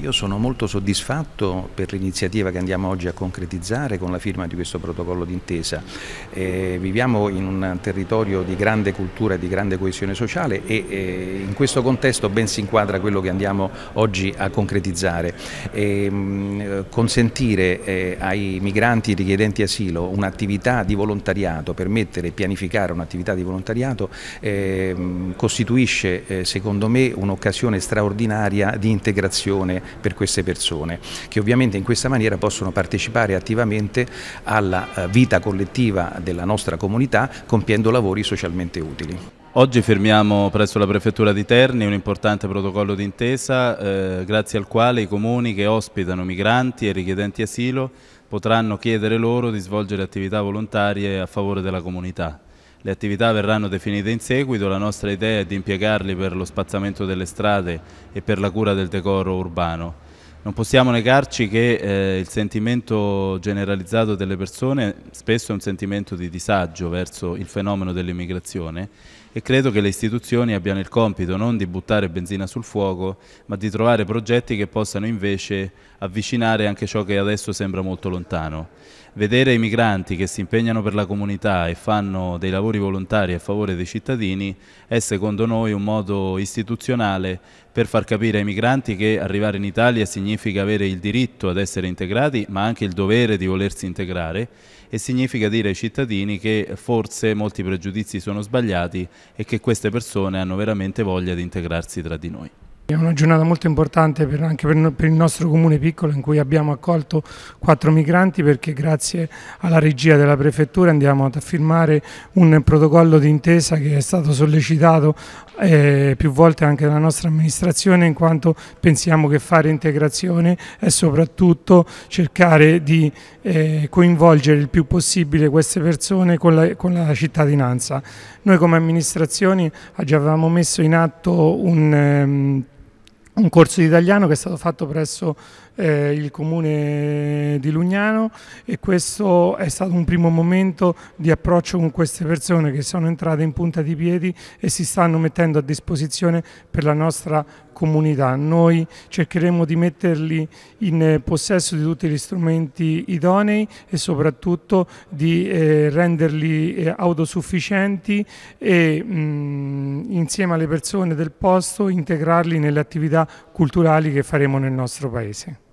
Io sono molto soddisfatto per l'iniziativa che andiamo oggi a concretizzare con la firma di questo protocollo d'intesa. Eh, viviamo in un territorio di grande cultura e di grande coesione sociale e eh, in questo contesto ben si inquadra quello che andiamo oggi a concretizzare. Eh, consentire ai migranti richiedenti asilo un'attività di volontariato, permettere e pianificare un'attività di volontariato ehm, costituisce eh, secondo me un'occasione straordinaria di integrazione per queste persone che ovviamente in questa maniera possono partecipare attivamente alla eh, vita collettiva della nostra comunità compiendo lavori socialmente utili. Oggi firmiamo presso la Prefettura di Terni un importante protocollo d'intesa eh, grazie al quale i comuni che ospitano migranti e richiedenti asilo potranno chiedere loro di svolgere attività volontarie a favore della comunità. Le attività verranno definite in seguito, la nostra idea è di impiegarli per lo spazzamento delle strade e per la cura del decoro urbano. Non possiamo negarci che eh, il sentimento generalizzato delle persone spesso è un sentimento di disagio verso il fenomeno dell'immigrazione e credo che le istituzioni abbiano il compito non di buttare benzina sul fuoco, ma di trovare progetti che possano invece avvicinare anche ciò che adesso sembra molto lontano. Vedere i migranti che si impegnano per la comunità e fanno dei lavori volontari a favore dei cittadini è secondo noi un modo istituzionale per far capire ai migranti che arrivare in Italia significa avere il diritto ad essere integrati ma anche il dovere di volersi integrare e significa dire ai cittadini che forse molti pregiudizi sono sbagliati e che queste persone hanno veramente voglia di integrarsi tra di noi. È una giornata molto importante per, anche per, per, il nostro comune piccolo in cui abbiamo accolto quattro migranti perché grazie alla regia della prefettura andiamo a firmare un protocollo d'intesa che è stato sollecitato eh, più volte anche dalla nostra amministrazione in quanto pensiamo che fare integrazione è soprattutto cercare di eh, coinvolgere il più possibile queste persone con la, con la cittadinanza. Noi come amministrazioni già avevamo messo in atto un... Um, un corso di italiano che è stato fatto presso eh, il comune di Lugnano e questo è stato un primo momento di approccio con queste persone che sono entrate in punta di piedi e si stanno mettendo a disposizione per la nostra comunità. Noi cercheremo di metterli in possesso di tutti gli strumenti idonei e soprattutto di eh, renderli eh, autosufficienti e mh, insieme alle persone del posto integrarli nelle attività culturali che faremo nel nostro Paese.